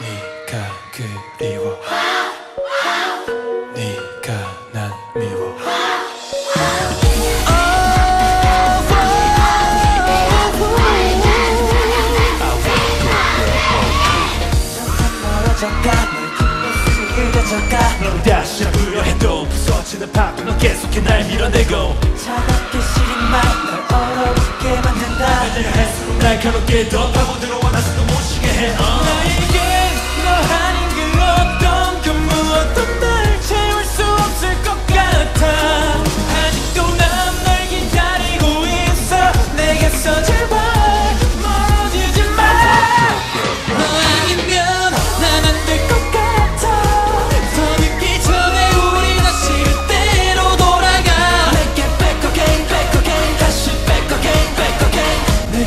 네가 그리워. 네가 난 미워. 다시 부려 해도 부서지는 파도 넌 계속해 날 밀어내고 차갑게 시린 말날 얼어붙게 만든다. 날 가볍게 더 파고들어와 나서도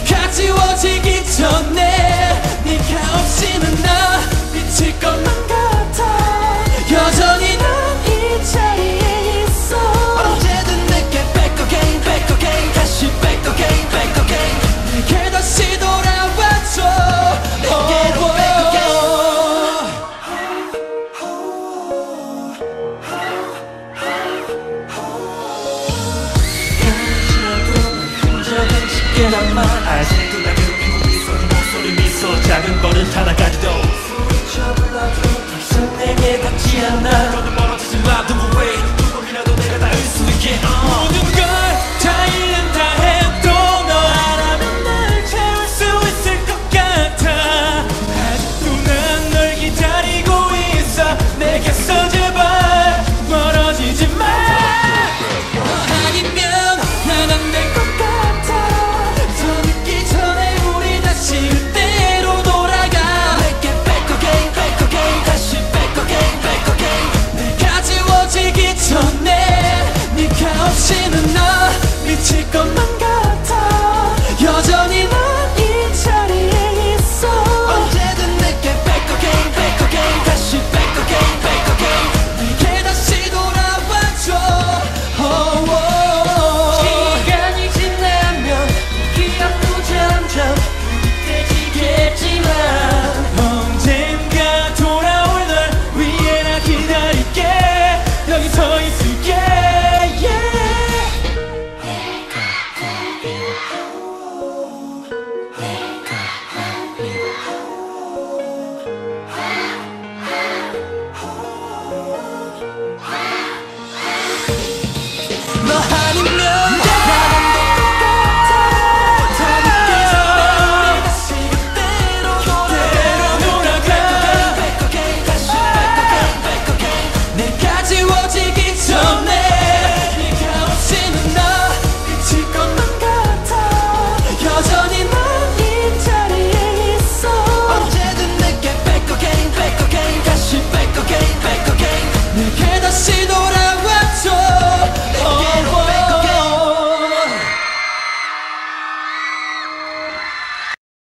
날 깨닫만 아직